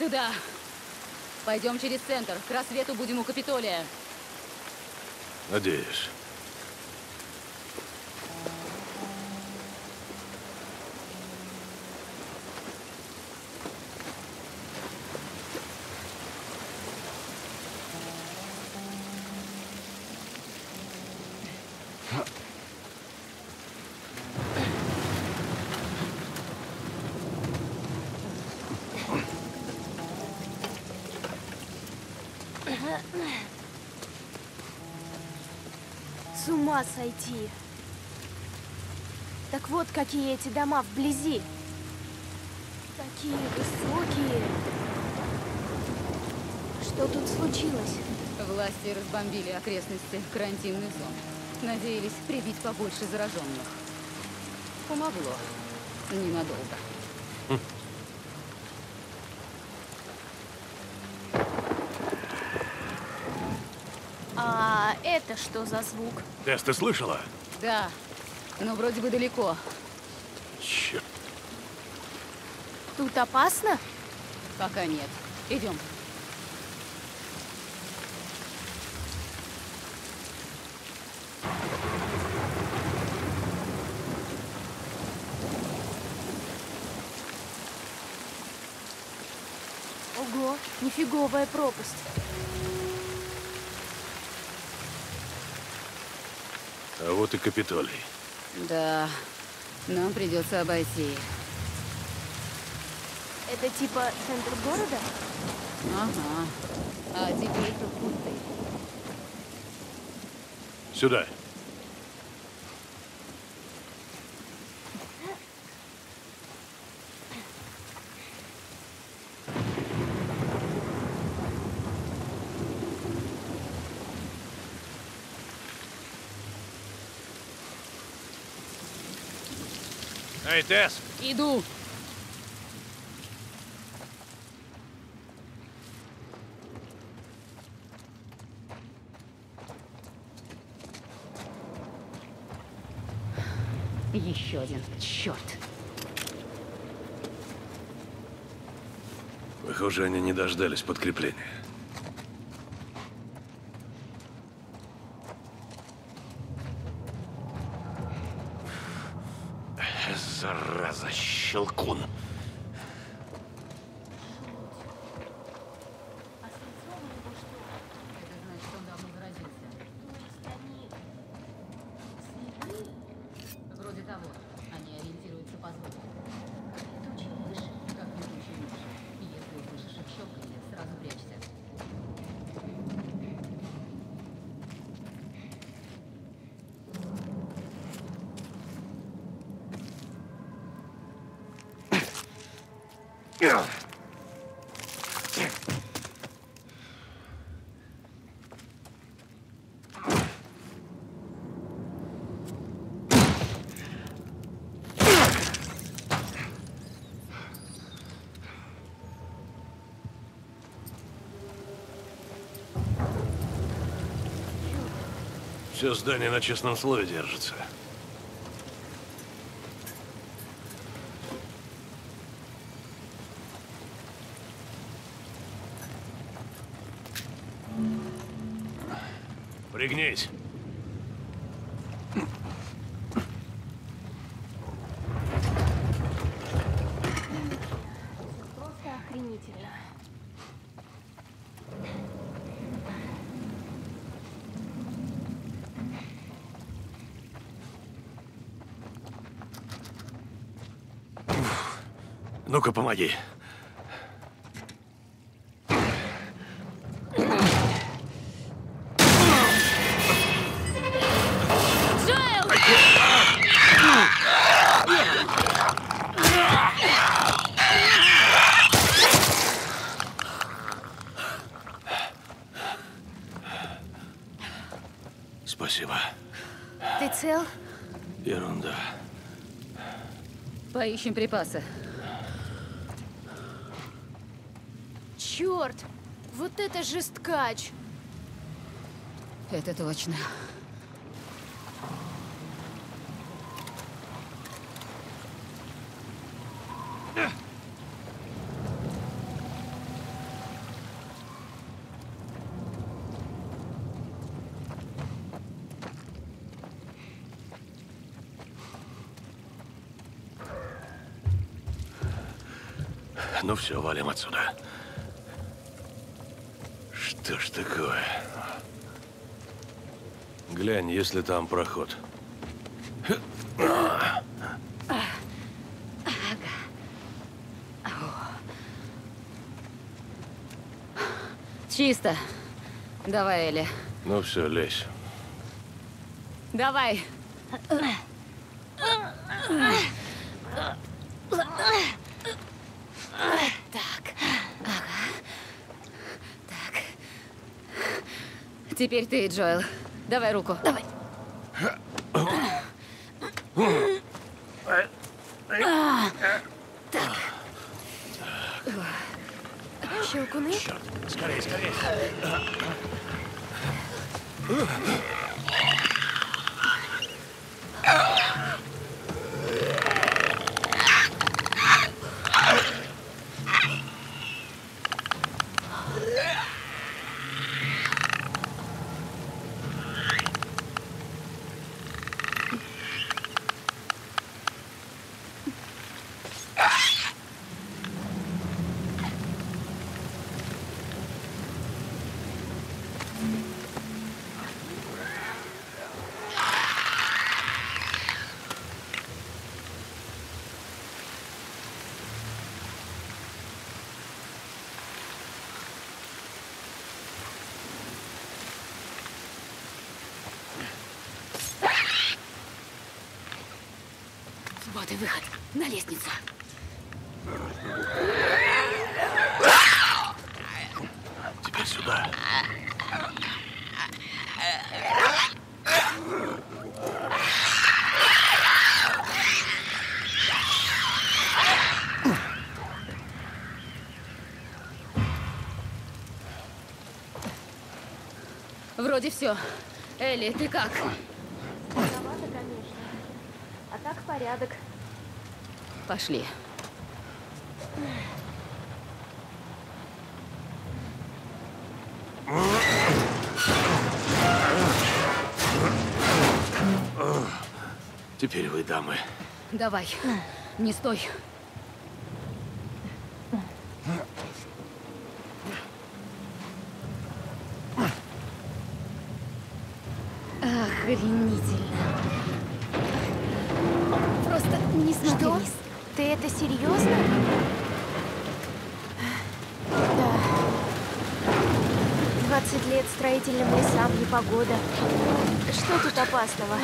Сюда. Пойдем через центр. К рассвету будем у Капитолия. Надеюсь. Сойти. Так вот, какие эти дома вблизи. Такие высокие. Что тут случилось? Власти разбомбили окрестности карантинных зон. Надеялись прибить побольше зараженных. Помогло. Ненадолго. А это что за звук? Тесс, ты слышала? Да, но вроде бы далеко. Черт. Тут опасно? Пока нет. Идем. Ого, нифиговая пропасть. А вот и Капитолий. Да, нам придется обойти. Это типа центр города? Ага. А теперь тут пусты. Сюда. Эй, Тесс! Иду. Еще один. Черт. Похоже, они не дождались подкрепления. Зараза, щелкун. Это значит, он давно заразился. Того. Они ориентируются по звуку. Как летучие мыши. Если услышишь их щелканье, сразу прячься. Все здание на честном слове держится. Пригнись. Помоги. Спасибо. Ты цел? Ерунда. Поищем припасы. Черт! Вот это же сткач! Это точно. Ну все, валим отсюда. Что ж такое? Глянь, если там проход. Чисто. Давай, Элли. Ну все, лезь. Давай. Так. Ага. Так. Теперь ты, Джоэл. Давай руку. Давай. И выход. На лестницу. Теперь сюда. Вроде все. Элли, ты как? Рановато, конечно. А так порядок. Пошли. Теперь вы, дамы. Давай. Не стой. Охренительно. Просто не смотри Что? вниз. Ты это серьезно? Да. 20 лет строительным лесам, непогода. Что тут опасного?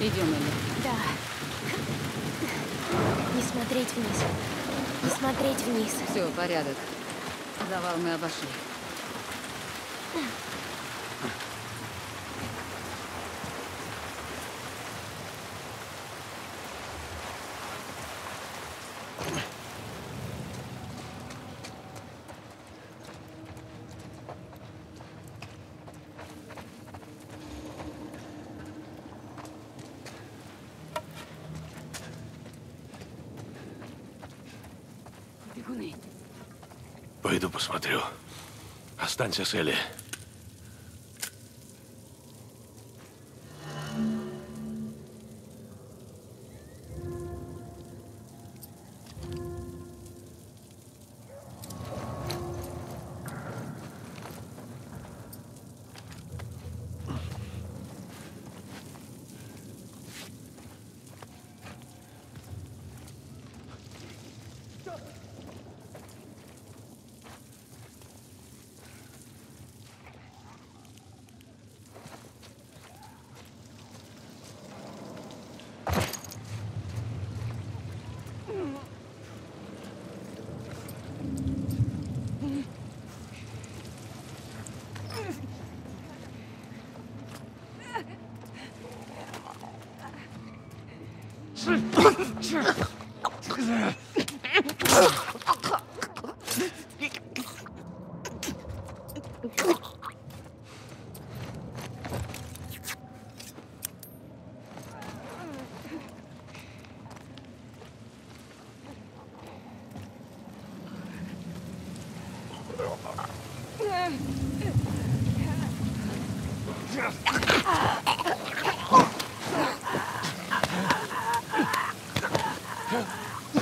Идем, Элли. Да. Не смотреть вниз. Не смотреть вниз. Все, порядок. Завал мы обошли. Пойду посмотрю. Останься с Элли. Ugh!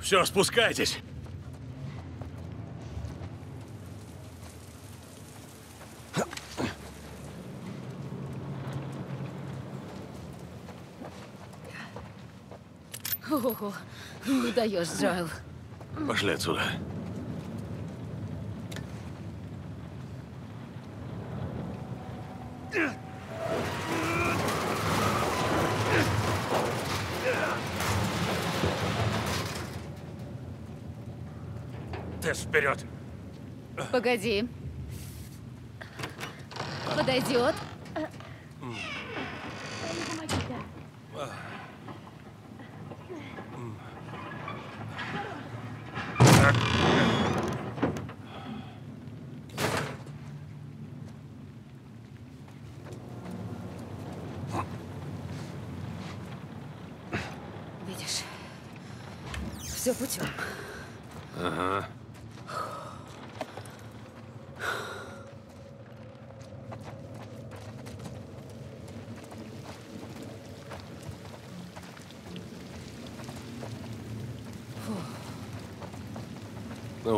Все, спускайтесь. Ого, не даешь, Джоэл. Пошли отсюда. Тесс, вперед! Погоди. Подойдет. Видишь, все путем. Ага.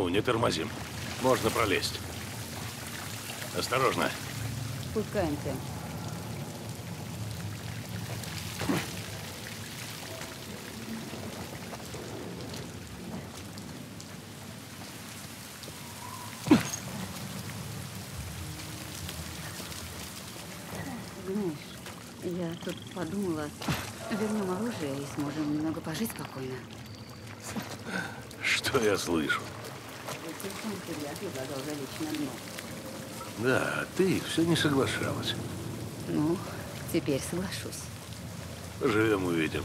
Ну, не тормозим. Можно пролезть. Осторожно. Спускаемся. Знаешь, я тут подумала, вернем оружие и сможем немного пожить спокойно. Что я слышу? Я предлагал залечь на дно. Да, ты все не соглашалась. Ну, теперь соглашусь. Живем увидим.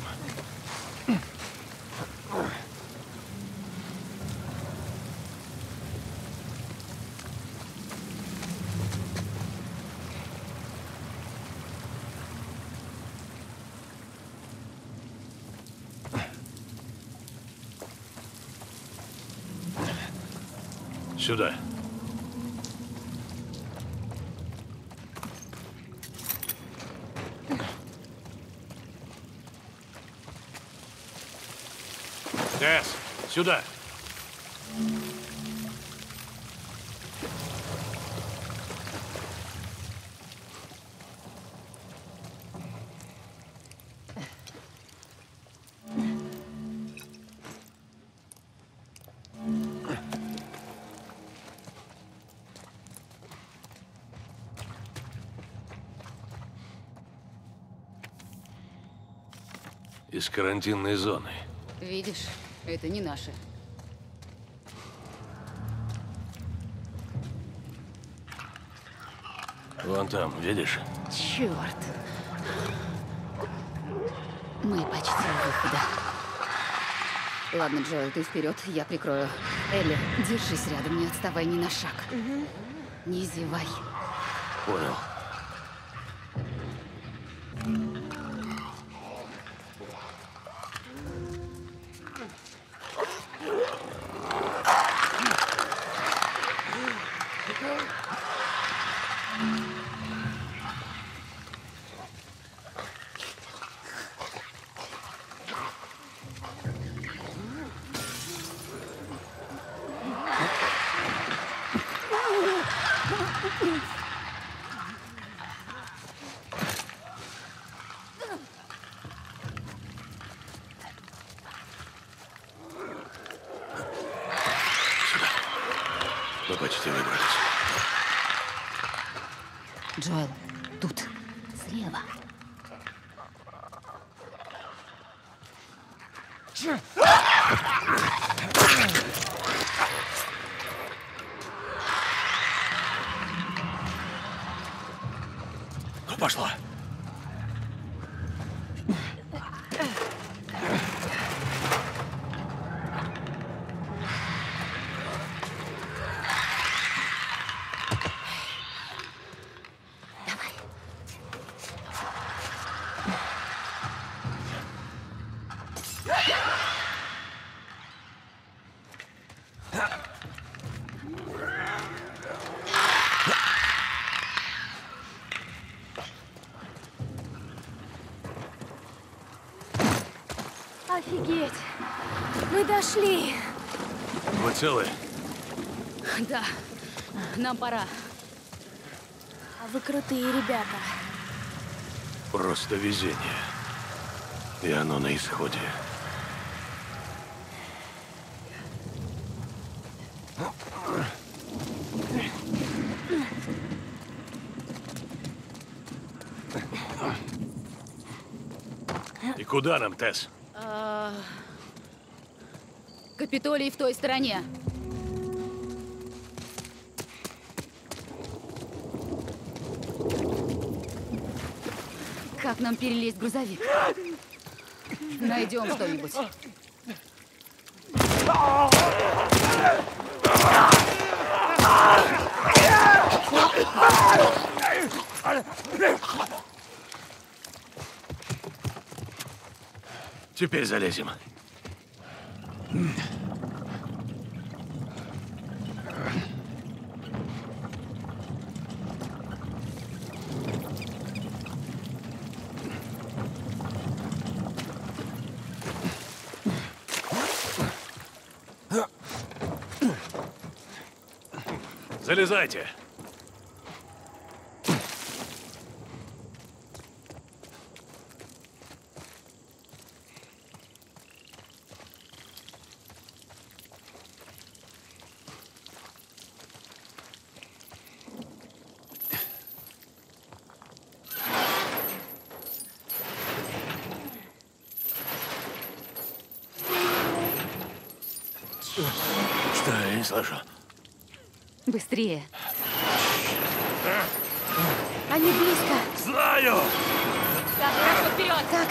Сюда. Тесс, сюда. Из карантинной зоны. Видишь, это не наше. Вон там, видишь? Черт. Мы почти у выхода. Ладно, Джоэл, ты вперед, я прикрою. Элли, держись рядом, не отставай ни на шаг. Не зевай. Понял. Почти выбрались. Джоэл, тут, слева. Ну, пошла. Офигеть! Мы дошли! Вы целы? Да, нам пора. А вы крутые ребята. Просто везение. И оно на исходе. Куда нам, Тесс? Капитолий в той стороне. Как нам перелезть грузовик? Найдем что-нибудь. Теперь залезем. Залезайте. Что, я не слышу. Быстрее. Они близко. Знаю! Так, хорошо, вперед! Так,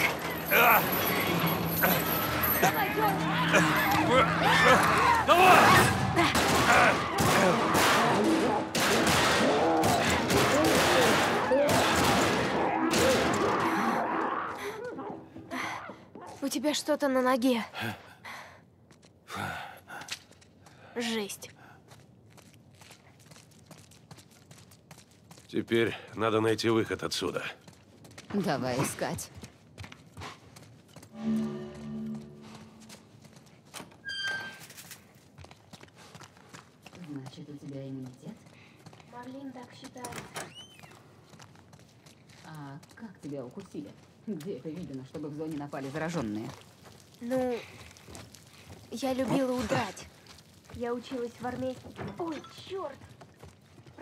У тебя что-то на ноге. Теперь надо найти выход отсюда. давай искать. Значит, у тебя иммунитет? Марлин так считает. А как тебя укусили? Где это видно, чтобы в зоне напали зараженные? Ну, я любила удрать. Я училась в армейском... Ой, черт!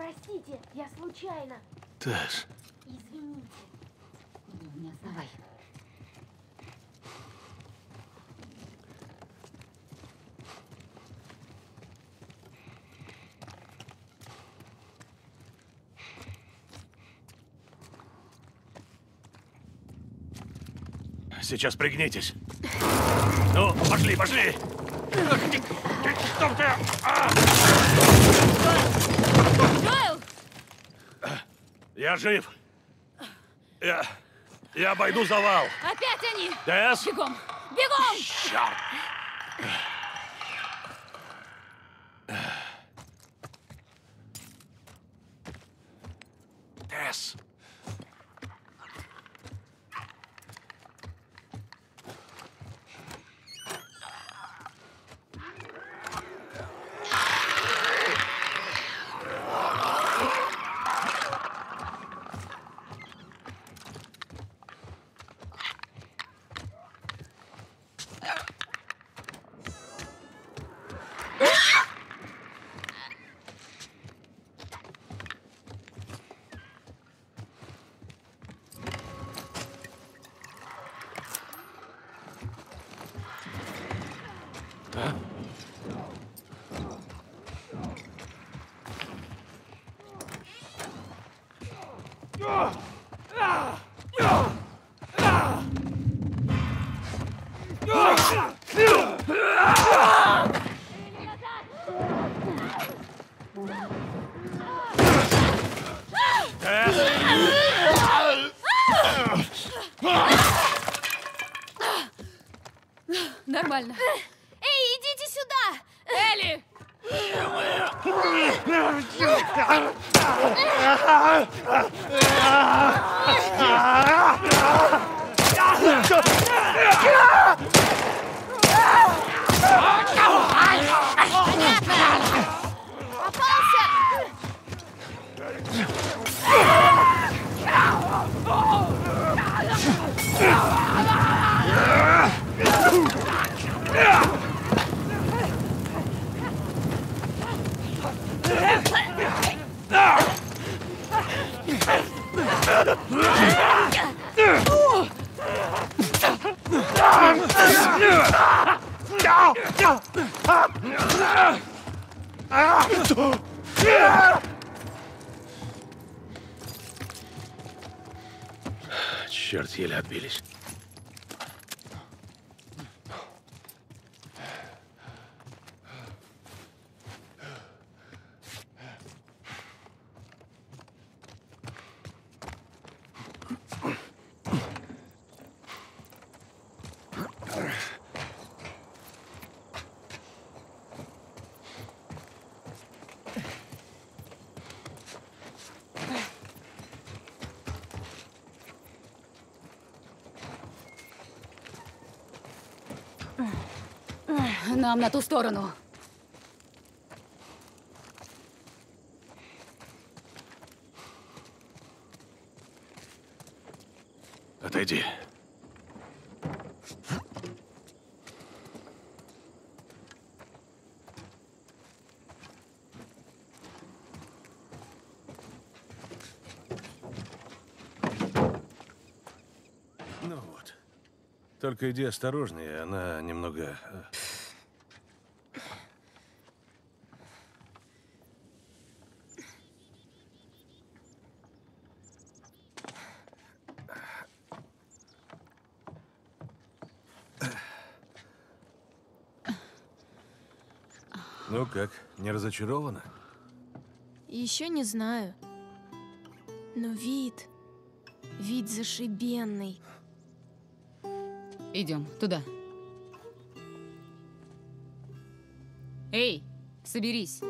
Простите, я случайно. Тесс, Извините. Не отставай. сейчас пригнитесь. Ну, пошли, пошли! Чтоб ты... А! Джоэл! Я жив. Я... Я обойду завал. Опять они! Тесс? Бегом! Бегом! Черт! Тесс! Ah! Черт, еле отбились. Нам на ту сторону. Отойди. Ну вот. Только иди осторожнее, она немного... как, не разочарована? Еще не знаю. Но вид... Вид зашибенный. Идем туда. Эй, соберись.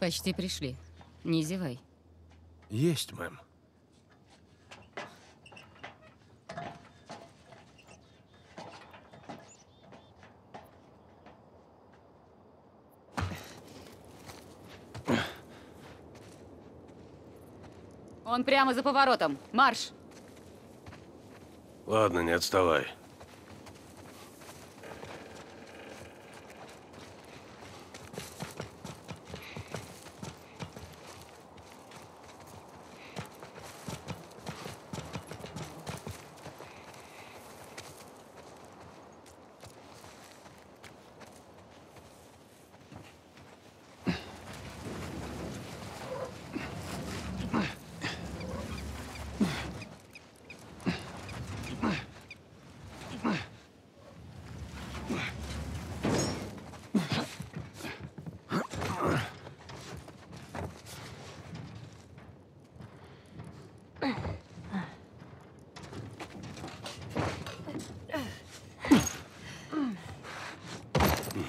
Почти пришли. Не зевай. Есть, мэм. Прямо за поворотом. Марш! Ладно, не отставай.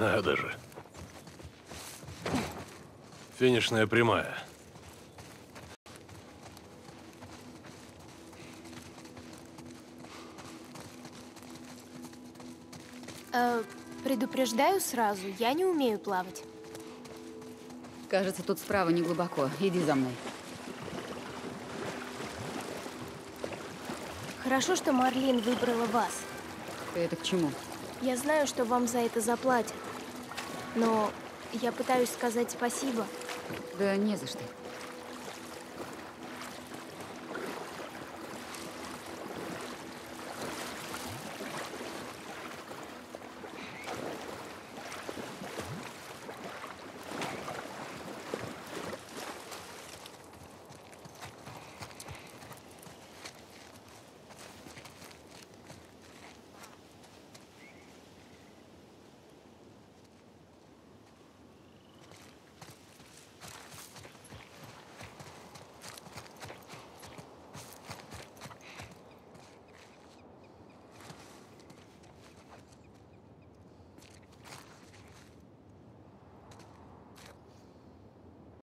Надо же. Финишная прямая. Э, предупреждаю сразу, я не умею плавать. Кажется, тут справа не глубоко. Иди за мной. Хорошо, что Марлин выбрала вас. Ты это к чему? Я знаю, что вам за это заплатят. Но я пытаюсь сказать спасибо. Да не за что.